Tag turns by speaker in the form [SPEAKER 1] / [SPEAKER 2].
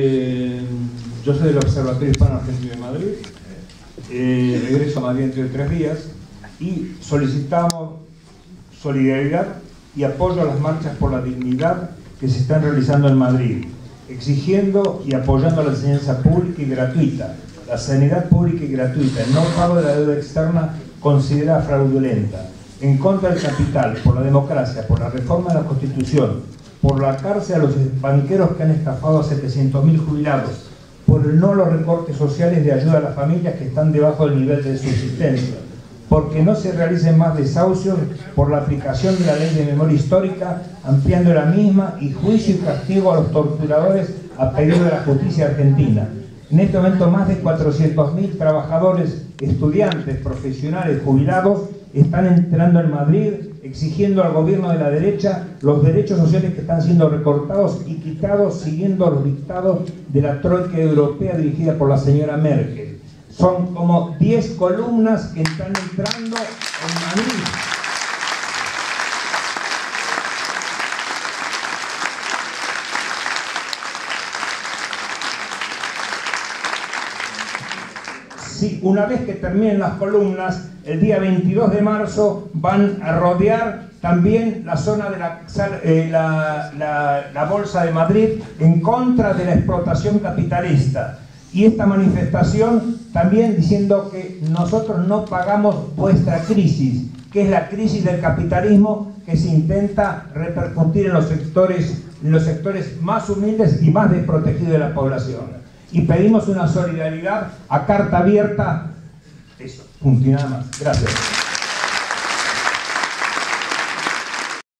[SPEAKER 1] Eh, yo soy del Observatorio Hispano Argentino de Madrid, eh, regreso a Madrid dentro de tres días y solicitamos solidaridad y apoyo a las marchas por la dignidad que se están realizando en Madrid, exigiendo y apoyando la enseñanza pública y gratuita, la sanidad pública y gratuita, el no pago de la deuda externa considerada fraudulenta, en contra del capital, por la democracia, por la reforma de la Constitución, por la cárcel a los banqueros que han estafado a 700.000 jubilados, por el no los recortes sociales de ayuda a las familias que están debajo del nivel de subsistencia, porque no se realicen más desahucios por la aplicación de la ley de memoria histórica, ampliando la misma y juicio y castigo a los torturadores a pedido de la justicia argentina. En este momento más de 400.000 trabajadores, estudiantes, profesionales, jubilados están entrando en Madrid exigiendo al gobierno de la derecha los derechos sociales que están siendo recortados y quitados siguiendo los dictados de la troika europea dirigida por la señora Merkel. Son como 10 columnas que están entrando en Madrid. Sí, una vez que terminen las columnas, el día 22 de marzo van a rodear también la zona de eh, la, Bolsa de Madrid en contra de la explotación capitalista. Y esta manifestación también diciendo que nosotros no pagamos vuestra crisis, que es la crisis del capitalismo que se intenta repercutir en los sectores, en los sectores más humildes y más desprotegidos de la población. Y pedimos una solidaridad a carta abierta eso, punto y nada más. Gracias.